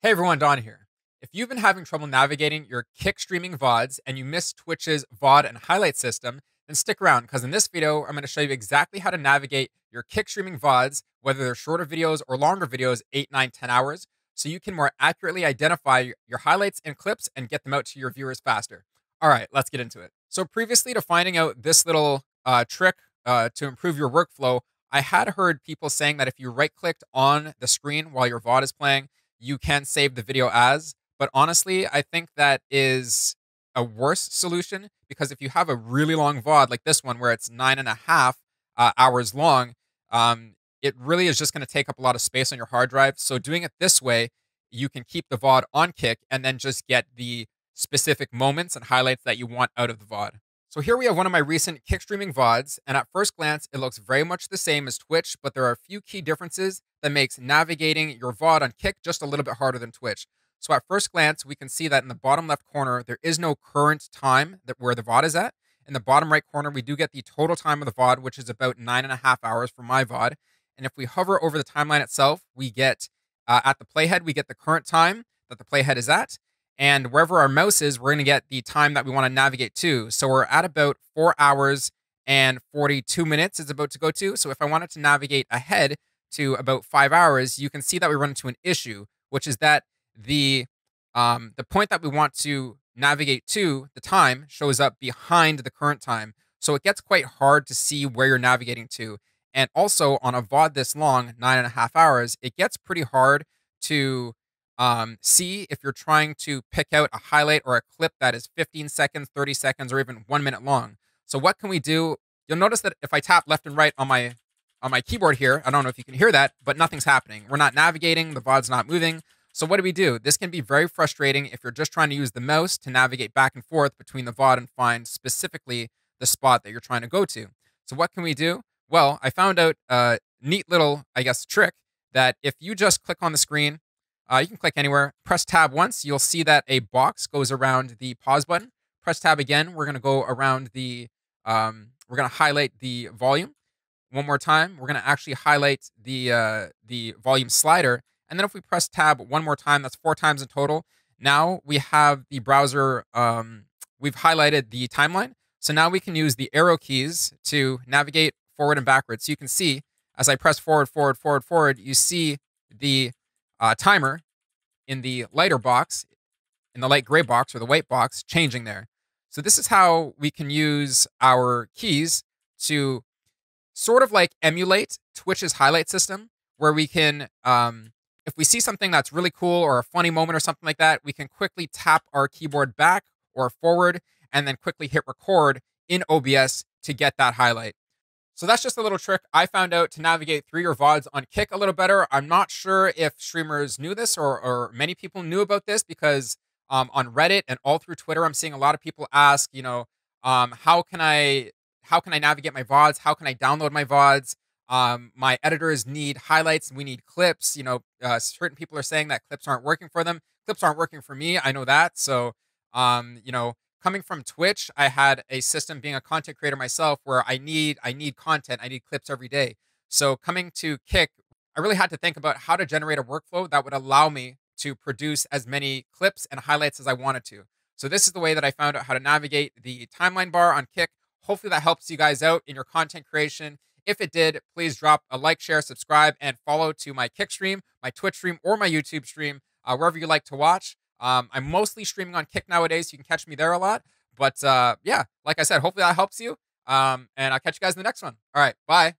Hey everyone, Don here. If you've been having trouble navigating your Kick streaming VODs and you miss Twitch's VOD and highlight system, then stick around because in this video, I'm going to show you exactly how to navigate your Kick streaming VODs, whether they're shorter videos or longer videos, 8, 9, 10 hours, so you can more accurately identify your highlights and clips and get them out to your viewers faster. All right, let's get into it. So previously to finding out this little uh, trick uh, to improve your workflow, I had heard people saying that if you right clicked on the screen while your VOD is playing, you can save the video as. But honestly, I think that is a worse solution because if you have a really long VOD like this one, where it's nine and a half uh, hours long, um, it really is just going to take up a lot of space on your hard drive. So doing it this way, you can keep the VOD on Kick and then just get the specific moments and highlights that you want out of the VOD. So here we have one of my recent Kick streaming VODs, and at first glance, it looks very much the same as Twitch, but there are a few key differences that makes navigating your VOD on Kick just a little bit harder than Twitch. So at first glance, we can see that in the bottom left corner, there is no current time that where the VOD is at. In the bottom right corner, we do get the total time of the VOD, which is about nine and a half hours for my VOD. And if we hover over the timeline itself, we get uh, at the playhead, we get the current time that the playhead is at. And wherever our mouse is, we're going to get the time that we want to navigate to. So we're at about four hours and 42 minutes is about to go to. So if I wanted to navigate ahead to about five hours, you can see that we run into an issue, which is that the um, the point that we want to navigate to, the time, shows up behind the current time. So it gets quite hard to see where you're navigating to. And also on a VOD this long, nine and a half hours, it gets pretty hard to um, see if you're trying to pick out a highlight or a clip that is 15 seconds, 30 seconds, or even one minute long. So what can we do? You'll notice that if I tap left and right on my on my keyboard here, I don't know if you can hear that, but nothing's happening. We're not navigating, the VOD's not moving. So what do we do? This can be very frustrating if you're just trying to use the mouse to navigate back and forth between the VOD and find specifically the spot that you're trying to go to. So what can we do? Well, I found out a neat little, I guess, trick that if you just click on the screen uh, you can click anywhere. Press tab once, you'll see that a box goes around the pause button. Press tab again. We're going to go around the, um, we're going to highlight the volume. One more time, we're going to actually highlight the, uh, the volume slider. And then if we press tab one more time, that's four times in total. Now we have the browser, um, we've highlighted the timeline. So now we can use the arrow keys to navigate forward and backwards. So you can see as I press forward, forward, forward, forward, you see the uh, timer in the lighter box, in the light gray box or the white box, changing there. So this is how we can use our keys to sort of like emulate Twitch's highlight system, where we can, um, if we see something that's really cool or a funny moment or something like that, we can quickly tap our keyboard back or forward and then quickly hit record in OBS to get that highlight. So that's just a little trick I found out to navigate through your VODs on Kick a little better. I'm not sure if streamers knew this or, or many people knew about this because um, on Reddit and all through Twitter, I'm seeing a lot of people ask, you know, um, how can I how can I navigate my VODs? How can I download my VODs? Um, my editors need highlights. We need clips. You know, uh, certain people are saying that clips aren't working for them. Clips aren't working for me. I know that. So, um, you know, coming from Twitch, I had a system being a content creator myself where I need I need content, I need clips every day. So coming to Kick, I really had to think about how to generate a workflow that would allow me to produce as many clips and highlights as I wanted to. So this is the way that I found out how to navigate the timeline bar on Kick. Hopefully that helps you guys out in your content creation. If it did, please drop a like, share, subscribe, and follow to my Kick stream, my Twitch stream, or my YouTube stream, uh, wherever you like to watch. Um, I'm mostly streaming on Kick nowadays. So you can catch me there a lot. But uh, yeah, like I said, hopefully that helps you. Um, and I'll catch you guys in the next one. All right, bye.